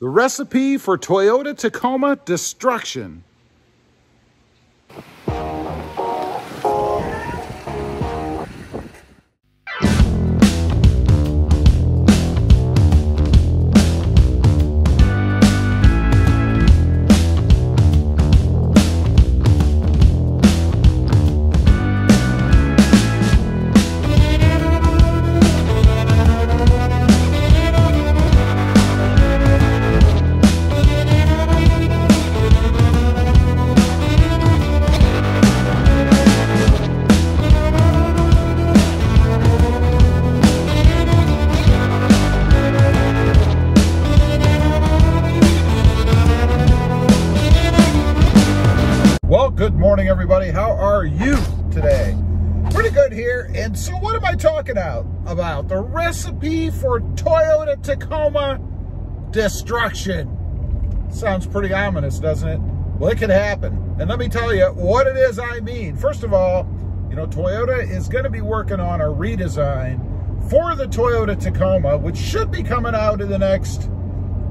The recipe for Toyota Tacoma destruction. Today? Pretty good here. And so what am I talking about? About the recipe for Toyota Tacoma destruction. Sounds pretty ominous, doesn't it? Well, it can happen. And let me tell you what it is I mean. First of all, you know, Toyota is going to be working on a redesign for the Toyota Tacoma, which should be coming out in the next,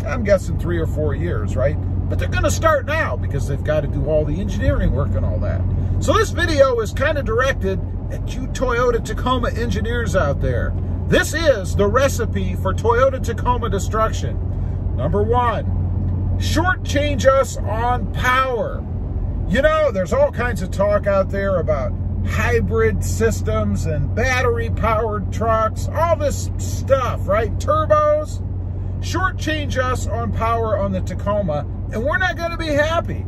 I'm guessing three or four years, right? But they're going to start now because they've got to do all the engineering work and all that. So this video is kind of directed at you Toyota Tacoma engineers out there. This is the recipe for Toyota Tacoma destruction. Number one, shortchange us on power. You know, there's all kinds of talk out there about hybrid systems and battery powered trucks, all this stuff, right? Turbos. Shortchange us on power on the Tacoma, and we're not going to be happy.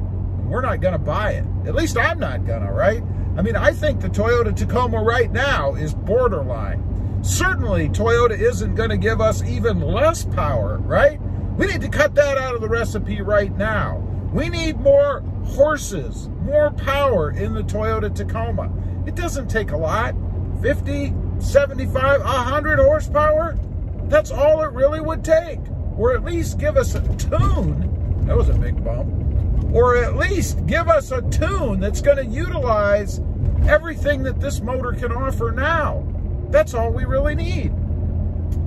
We're not going to buy it. At least I'm not going to, right? I mean, I think the Toyota Tacoma right now is borderline. Certainly, Toyota isn't going to give us even less power, right? We need to cut that out of the recipe right now. We need more horses, more power in the Toyota Tacoma. It doesn't take a lot. 50, 75, 100 horsepower. That's all it really would take. Or at least give us a tune. That was a big bump. Or at least give us a tune that's going to utilize everything that this motor can offer now. That's all we really need.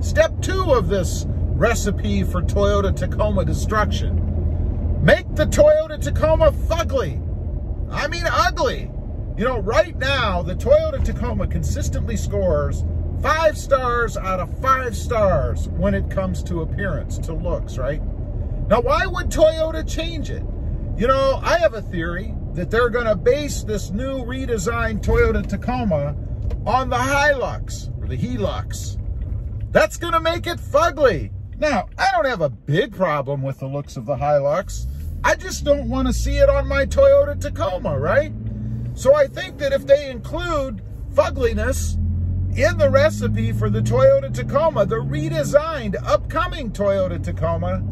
Step two of this recipe for Toyota Tacoma destruction. Make the Toyota Tacoma fugly. I mean ugly. You know, right now, the Toyota Tacoma consistently scores five stars out of five stars when it comes to appearance, to looks, right? Now, why would Toyota change it? You know, I have a theory that they're going to base this new redesigned Toyota Tacoma on the Hilux, or the Hilux. That's going to make it fugly. Now, I don't have a big problem with the looks of the Hilux. I just don't want to see it on my Toyota Tacoma, right? So I think that if they include fugliness in the recipe for the Toyota Tacoma, the redesigned upcoming Toyota Tacoma,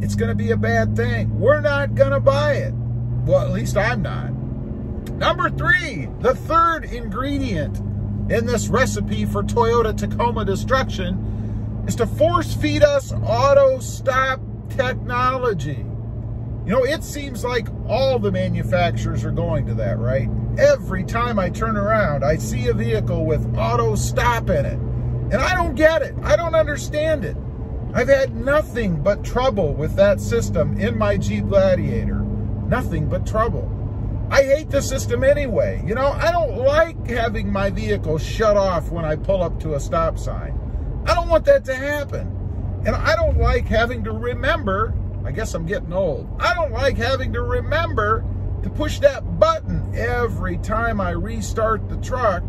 it's going to be a bad thing. We're not going to buy it. Well, at least I'm not. Number three, the third ingredient in this recipe for Toyota Tacoma destruction is to force feed us auto stop technology. You know, it seems like all the manufacturers are going to that, right? Every time I turn around, I see a vehicle with auto stop in it. And I don't get it. I don't understand it. I've had nothing but trouble with that system in my Jeep Gladiator. Nothing but trouble. I hate the system anyway. You know, I don't like having my vehicle shut off when I pull up to a stop sign. I don't want that to happen. And I don't like having to remember I guess I'm getting old. I don't like having to remember to push that button every time I restart the truck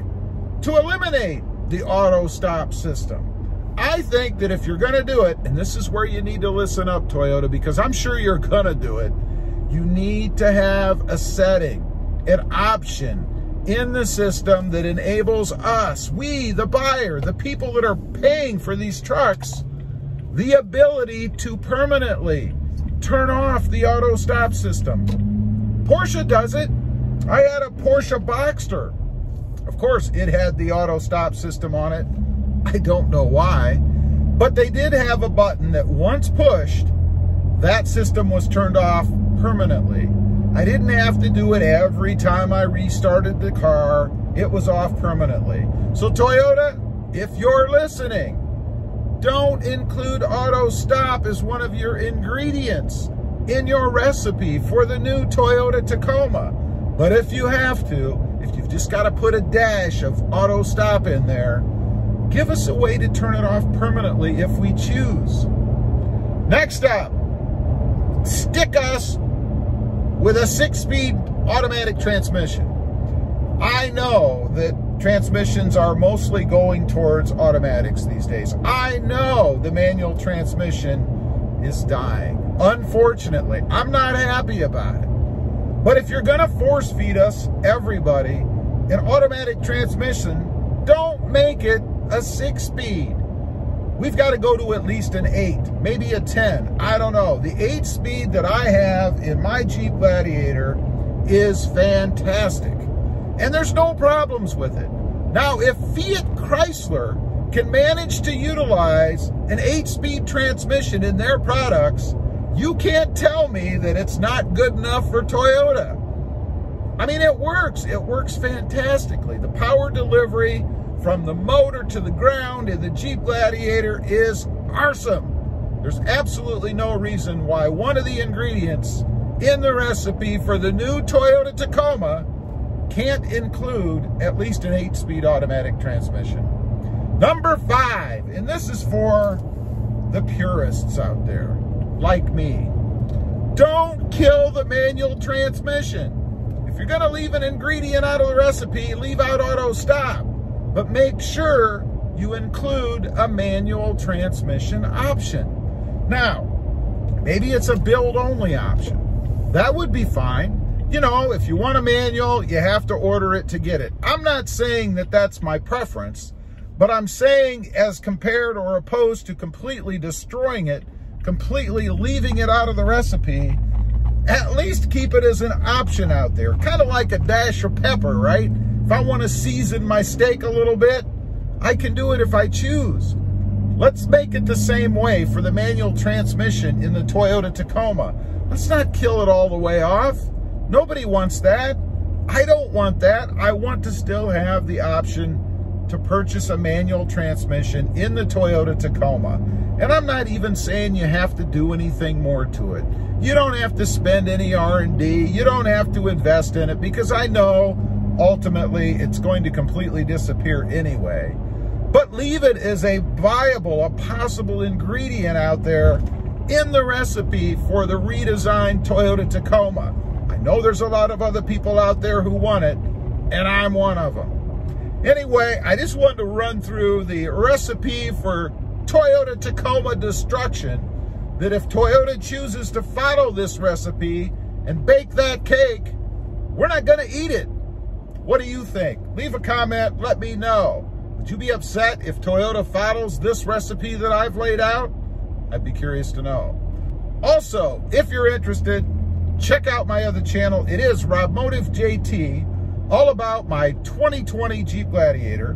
to eliminate the auto stop system. I think that if you're going to do it, and this is where you need to listen up, Toyota, because I'm sure you're going to do it, you need to have a setting, an option in the system that enables us, we, the buyer, the people that are paying for these trucks, the ability to permanently turn off the auto stop system. Porsche does it. I had a Porsche Boxster. Of course, it had the auto stop system on it. I don't know why, but they did have a button that once pushed, that system was turned off permanently. I didn't have to do it every time I restarted the car. It was off permanently. So Toyota, if you're listening, don't include auto stop as one of your ingredients in your recipe for the new Toyota Tacoma. But if you have to, if you've just got to put a dash of auto stop in there, give us a way to turn it off permanently if we choose. Next up, stick us with a six-speed automatic transmission. I know that transmissions are mostly going towards automatics these days. I know the manual transmission is dying. Unfortunately, I'm not happy about it. But if you're going to force feed us, everybody, an automatic transmission, don't make it a six speed. We've got to go to at least an eight, maybe a 10. I don't know. The eight speed that I have in my Jeep Gladiator is fantastic. And there's no problems with it. Now, if Fiat Chrysler can manage to utilize an eight-speed transmission in their products, you can't tell me that it's not good enough for Toyota. I mean, it works. It works fantastically. The power delivery from the motor to the ground in the Jeep Gladiator is awesome. There's absolutely no reason why one of the ingredients in the recipe for the new Toyota Tacoma can't include at least an eight-speed automatic transmission. Number five, and this is for the purists out there, like me. Don't kill the manual transmission. If you're gonna leave an ingredient out of the recipe, leave out auto stop, but make sure you include a manual transmission option. Now, maybe it's a build only option. That would be fine you know, if you want a manual, you have to order it to get it. I'm not saying that that's my preference, but I'm saying as compared or opposed to completely destroying it, completely leaving it out of the recipe, at least keep it as an option out there. Kind of like a dash of pepper, right? If I want to season my steak a little bit, I can do it if I choose. Let's make it the same way for the manual transmission in the Toyota Tacoma. Let's not kill it all the way off. Nobody wants that. I don't want that. I want to still have the option to purchase a manual transmission in the Toyota Tacoma. And I'm not even saying you have to do anything more to it. You don't have to spend any R&D. You don't have to invest in it because I know ultimately it's going to completely disappear anyway. But leave it as a viable, a possible ingredient out there in the recipe for the redesigned Toyota Tacoma I know there's a lot of other people out there who want it, and I'm one of them. Anyway, I just wanted to run through the recipe for Toyota Tacoma destruction, that if Toyota chooses to follow this recipe and bake that cake, we're not going to eat it. What do you think? Leave a comment, let me know. Would you be upset if Toyota follows this recipe that I've laid out? I'd be curious to know. Also, if you're interested, check out my other channel. It is Robmotive JT, all about my 2020 Jeep Gladiator.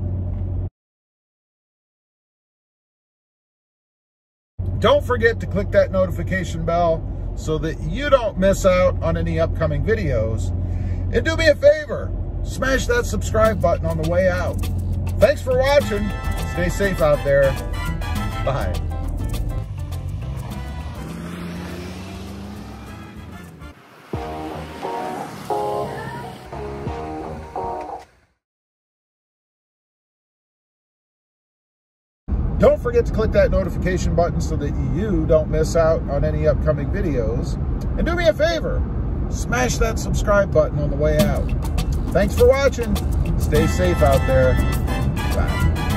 Don't forget to click that notification bell so that you don't miss out on any upcoming videos. And do me a favor, smash that subscribe button on the way out. Thanks for watching. Stay safe out there. Bye. Don't forget to click that notification button so that you don't miss out on any upcoming videos. And do me a favor, smash that subscribe button on the way out. Thanks for watching. Stay safe out there. Bye.